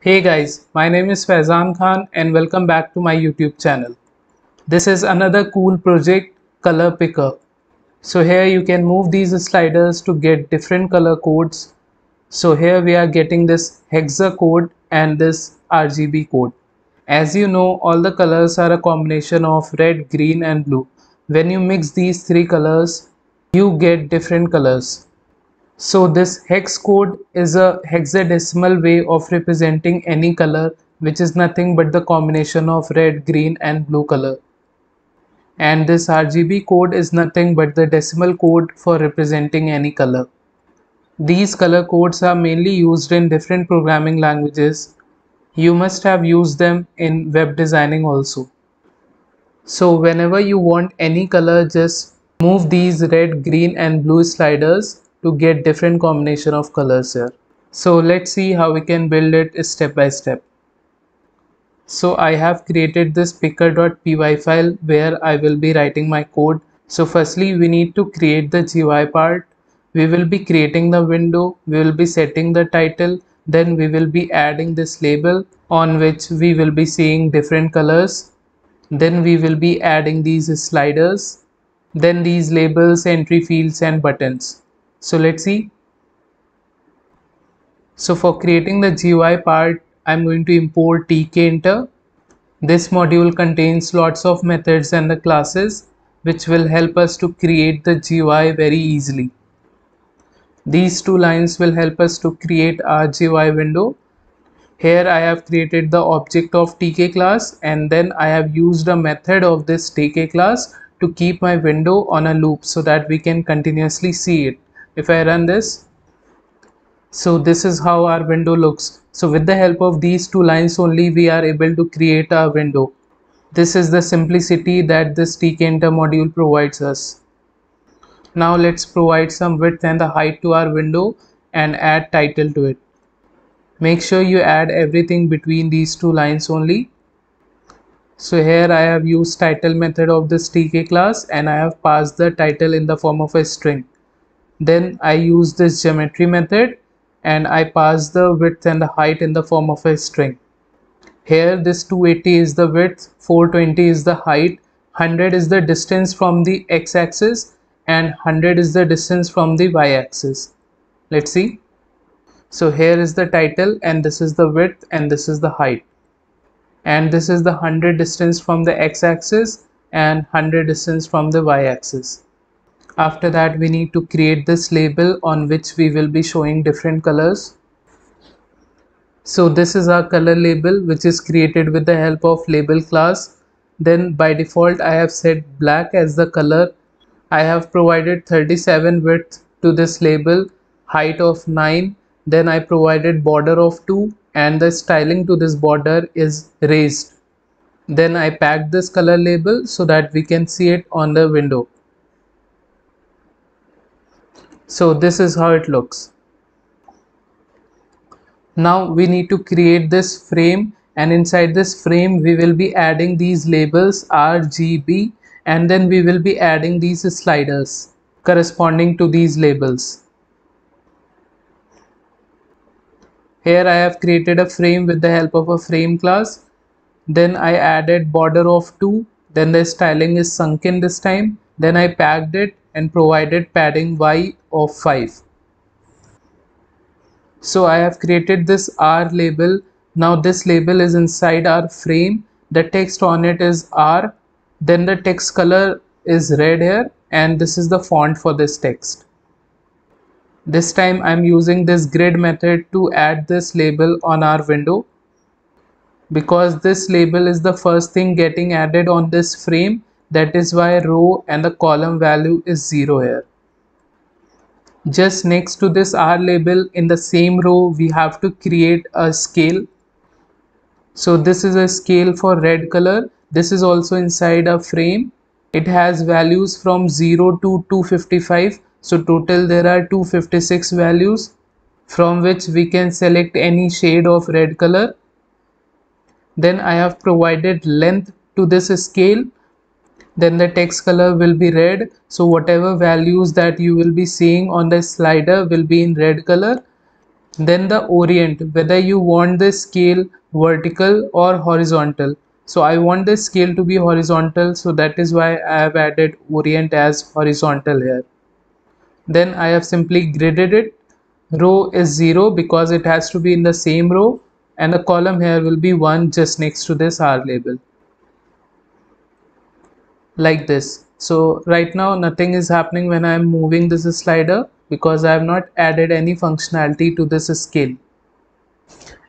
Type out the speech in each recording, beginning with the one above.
Hey guys, my name is Faizan Khan and welcome back to my YouTube channel. This is another cool project, Color Picker. So here you can move these sliders to get different color codes. So here we are getting this hexa code and this RGB code. As you know, all the colors are a combination of red, green and blue. When you mix these three colors, you get different colors. So this hex code is a hexadecimal way of representing any color which is nothing but the combination of red, green and blue color. And this RGB code is nothing but the decimal code for representing any color. These color codes are mainly used in different programming languages. You must have used them in web designing also. So whenever you want any color just move these red, green and blue sliders to get different combination of colors here. So let's see how we can build it step by step. So I have created this picker.py file where I will be writing my code. So firstly we need to create the GUI part. We will be creating the window. We will be setting the title. Then we will be adding this label on which we will be seeing different colors. Then we will be adding these sliders. Then these labels, entry fields and buttons so let's see. So for creating the GUI part I'm going to import tkinter this module contains lots of methods and the classes which will help us to create the GUI very easily. These two lines will help us to create our GUI window. Here I have created the object of tk class and then I have used a method of this tk class to keep my window on a loop so that we can continuously see it if I run this. So this is how our window looks. So with the help of these two lines only we are able to create a window. This is the simplicity that this tkinter module provides us. Now let's provide some width and the height to our window and add title to it. Make sure you add everything between these two lines only. So here I have used title method of this tk class and I have passed the title in the form of a string then I use this geometry method and I pass the width and the height in the form of a string. Here this 280 is the width, 420 is the height, 100 is the distance from the x-axis and 100 is the distance from the y-axis. Let's see. So here is the title and this is the width and this is the height. And this is the 100 distance from the x-axis and 100 distance from the y-axis after that we need to create this label on which we will be showing different colors. So this is our color label which is created with the help of label class. Then by default I have set black as the color. I have provided 37 width to this label height of 9 then I provided border of 2 and the styling to this border is raised. Then I packed this color label so that we can see it on the window so this is how it looks. Now we need to create this frame and inside this frame we will be adding these labels RGB and then we will be adding these sliders corresponding to these labels. Here I have created a frame with the help of a frame class. Then I added border of 2 then the styling is sunken this time. Then I packed it and provided padding y of 5. So I have created this R label. Now this label is inside our frame. The text on it is R. Then the text color is red here and this is the font for this text. This time I'm using this grid method to add this label on our window. Because this label is the first thing getting added on this frame that is why row and the column value is 0 here. Just next to this R label in the same row we have to create a scale. So this is a scale for red color. This is also inside a frame. It has values from 0 to 255 so total there are 256 values from which we can select any shade of red color. Then I have provided length to this scale then the text color will be red. So whatever values that you will be seeing on the slider will be in red color. Then the orient whether you want the scale vertical or horizontal. So I want the scale to be horizontal so that is why I have added orient as horizontal here. Then I have simply gridded it. Row is 0 because it has to be in the same row and the column here will be 1 just next to this R label like this. So right now nothing is happening when I am moving this slider because I have not added any functionality to this scale.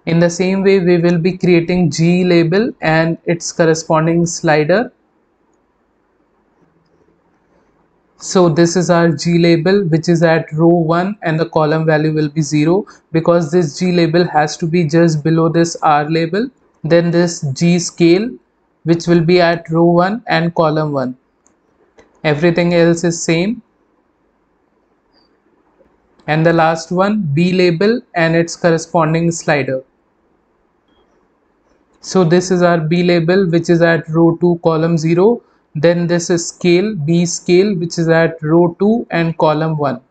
In the same way we will be creating G label and its corresponding slider. So this is our G label which is at row 1 and the column value will be 0 because this G label has to be just below this R label. Then this G scale which will be at row 1 and column 1 everything else is same. And the last one B label and its corresponding slider. So this is our B label which is at row 2 column 0 then this is scale B scale which is at row 2 and column 1.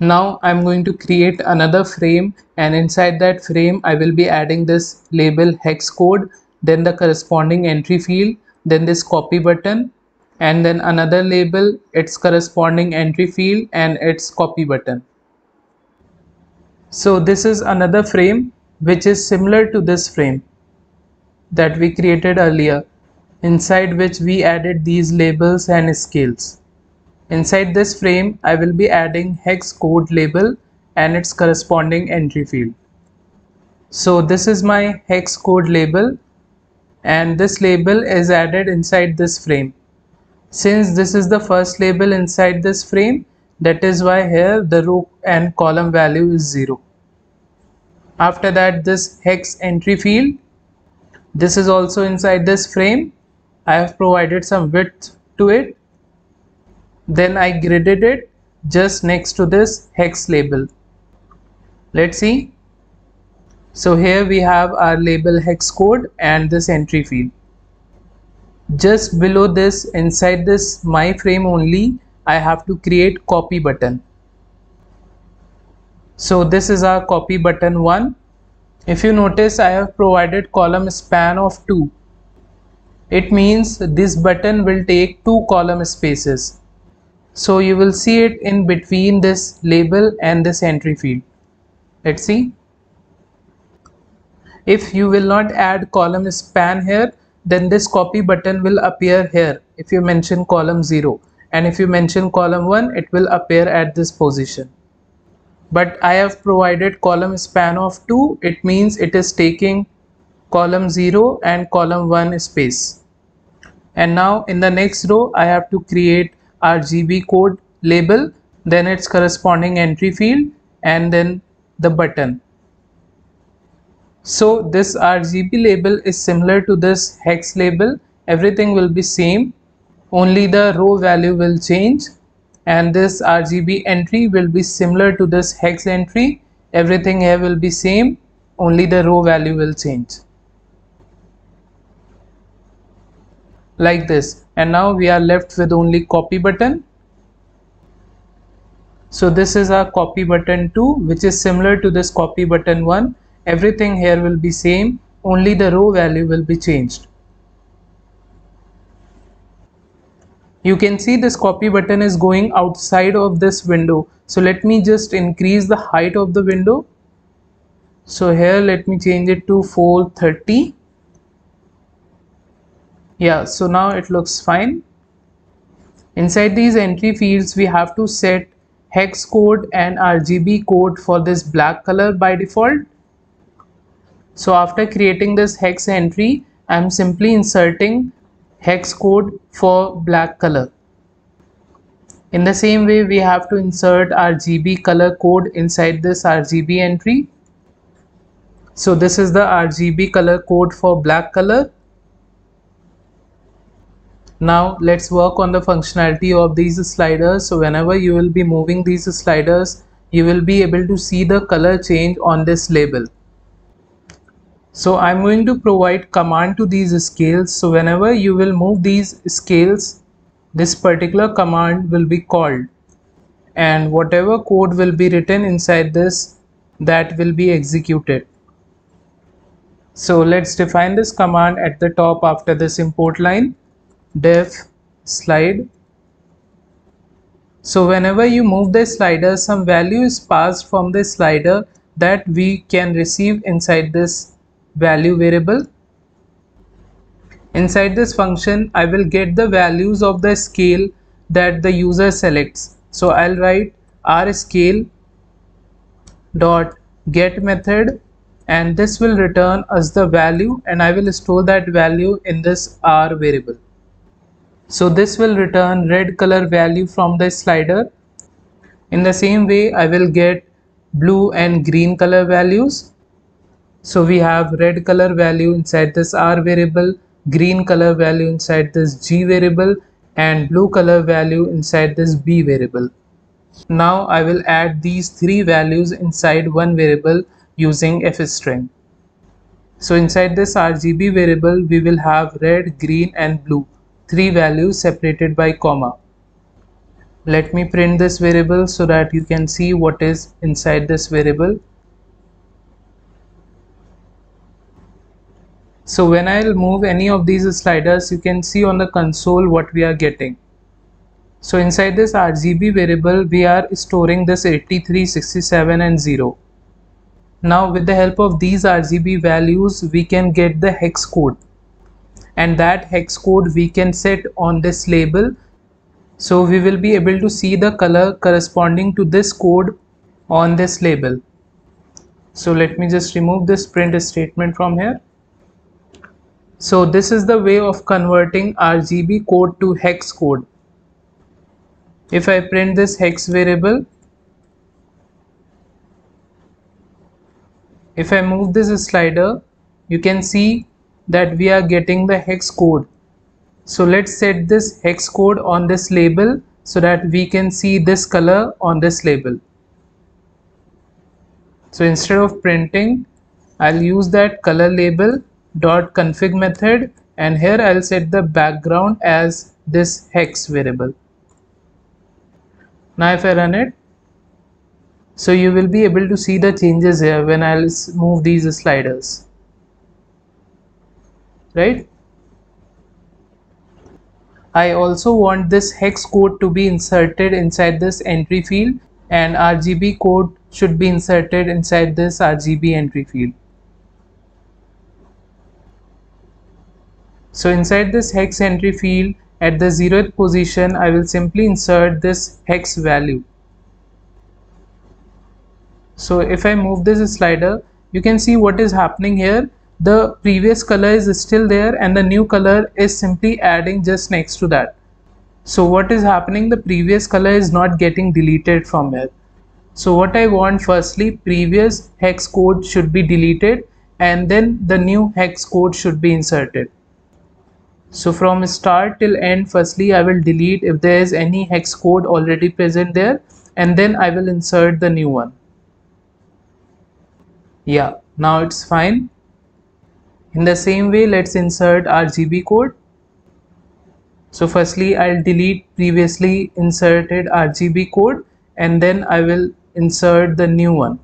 Now I'm going to create another frame and inside that frame I will be adding this label hex code then the corresponding entry field then this copy button and then another label its corresponding entry field and its copy button. So this is another frame which is similar to this frame that we created earlier inside which we added these labels and scales. Inside this frame I will be adding hex code label and its corresponding entry field. So this is my hex code label and this label is added inside this frame. Since this is the first label inside this frame that is why here the row and column value is 0. After that this hex entry field this is also inside this frame I have provided some width to it then I gridded it just next to this hex label. Let's see. So here we have our label hex code and this entry field. Just below this inside this my frame only I have to create copy button. So this is our copy button 1 if you notice I have provided column span of 2. It means this button will take two column spaces. So you will see it in between this label and this entry field. Let's see. If you will not add column span here, then this copy button will appear here. If you mention column 0 and if you mention column 1 it will appear at this position. But I have provided column span of 2 it means it is taking column 0 and column 1 space. And now in the next row I have to create RGB code label then its corresponding entry field and then the button. So this RGB label is similar to this hex label. Everything will be same. Only the row value will change and this RGB entry will be similar to this hex entry. Everything here will be same. Only the row value will change like this. And now we are left with only copy button. So this is our copy button 2 which is similar to this copy button 1 everything here will be same. Only the row value will be changed. You can see this copy button is going outside of this window. So let me just increase the height of the window. So here let me change it to 430 yeah so now it looks fine inside these entry fields we have to set hex code and RGB code for this black color by default so after creating this hex entry I'm simply inserting hex code for black color. In the same way, we have to insert RGB color code inside this RGB entry. So this is the RGB color code for black color. Now let's work on the functionality of these sliders. So whenever you will be moving these sliders, you will be able to see the color change on this label. So I'm going to provide command to these scales. So whenever you will move these scales, this particular command will be called. and whatever code will be written inside this that will be executed so let's define this command at the top after this import line def slide. So whenever you move the slider some value is passed from the slider that we can receive inside this value variable. Inside this function I will get the values of the scale that the user selects. So I'll write r scale dot get method and this will return us the value and I will store that value in this r variable so this will return red color value from the slider. In the same way I will get blue and green color values. So we have red color value inside this r variable green color value inside this g variable and blue color value inside this b variable. Now I will add these three values inside one variable using fstring. So inside this RGB variable we will have red, green and blue, three values separated by comma. Let me print this variable so that you can see what is inside this variable. So when I'll move any of these sliders you can see on the console what we are getting. So inside this RGB variable we are storing this 83, 67 and 0. Now with the help of these RGB values we can get the hex code and that hex code we can set on this label. So we will be able to see the color corresponding to this code on this label. So let me just remove this print statement from here. So this is the way of converting RGB code to hex code. If I print this hex variable if I move this slider you can see that we are getting the hex code. So let's set this hex code on this label so that we can see this color on this label. So instead of printing I'll use that color label dot config method and here I'll set the background as this hex variable. Now if I run it so you will be able to see the changes here when I'll move these sliders right? I also want this hex code to be inserted inside this entry field and RGB code should be inserted inside this RGB entry field. So inside this hex entry field at the zeroth position I will simply insert this hex value. So if I move this slider you can see what is happening here the previous color is still there and the new color is simply adding just next to that. So what is happening? The previous color is not getting deleted from here so what I want firstly previous hex code should be deleted and then the new hex code should be inserted. So from start till end firstly I will delete if there is any hex code already present there and then I will insert the new one. Yeah now it's fine in the same way let's insert RGB code. So firstly I'll delete previously inserted RGB code and then I will insert the new one.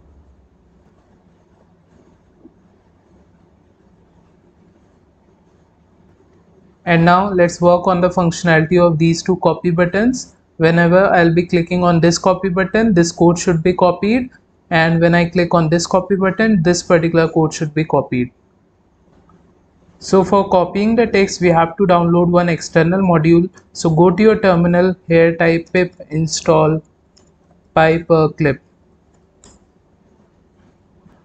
And now let's work on the functionality of these two copy buttons. Whenever I'll be clicking on this copy button this code should be copied. And when I click on this copy button this particular code should be copied. So for copying the text we have to download one external module. So go to your terminal here type pip install pyperclip.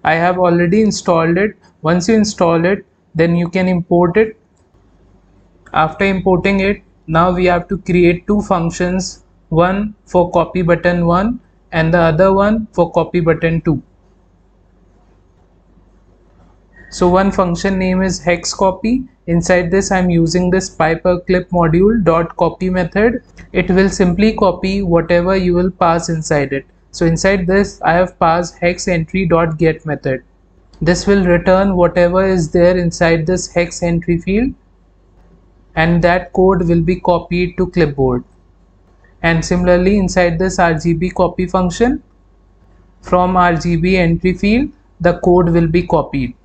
I have already installed it. Once you install it then you can import it. After importing it now we have to create two functions one for copy button 1 and the other one for copy button 2 so one function name is hex copy inside this i'm using this pyperclip module dot copy method. It will simply copy whatever you will pass inside it. So inside this i have passed hex entry dot get method. This will return whatever is there inside this hex entry field and that code will be copied to clipboard. And similarly inside this RGB copy function from RGB entry field the code will be copied.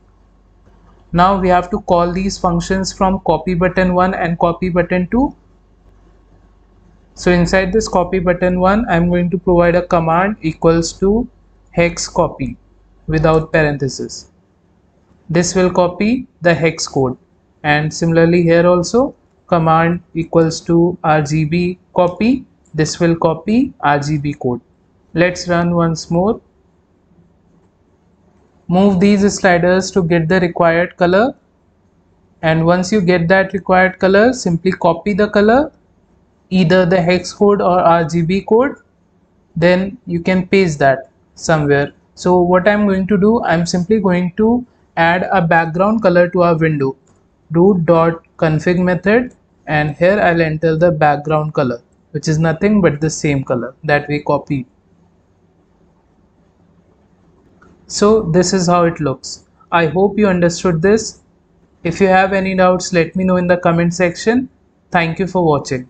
Now we have to call these functions from copy button 1 and copy button 2. So inside this copy button 1 I'm going to provide a command equals to hex copy without parenthesis. This will copy the hex code and similarly here also command equals to RGB copy this will copy RGB code. Let's run once more. Move these sliders to get the required color and once you get that required color simply copy the color either the hex code or RGB code then you can paste that somewhere. So what I'm going to do I'm simply going to add a background color to our window root dot config method and here I'll enter the background color which is nothing but the same color that we copied. So this is how it looks. I hope you understood this. If you have any doubts, let me know in the comment section. Thank you for watching.